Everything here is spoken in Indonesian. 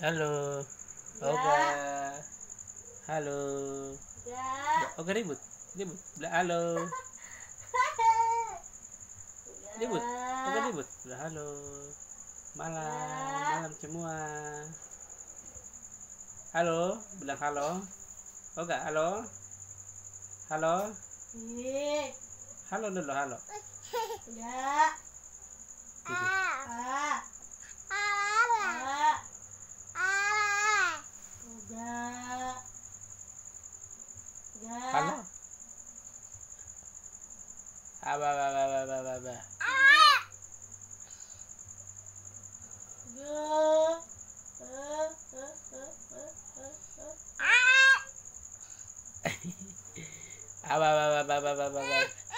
Halo. Ya. Oga. Halo. Ya. Oga ribut. Ribut. Bilang halo. Ribut. Oga ribut. Halo. Malam. Malam semua. Halo. Bilang halo. Oga, halo. Halo. Halo dulu, halo. Ya. Jala. Ah, va, va, va, va, va, va, va. Ah, va, va, va, va, va, va, va.